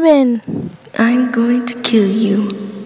women. I'm going to kill you.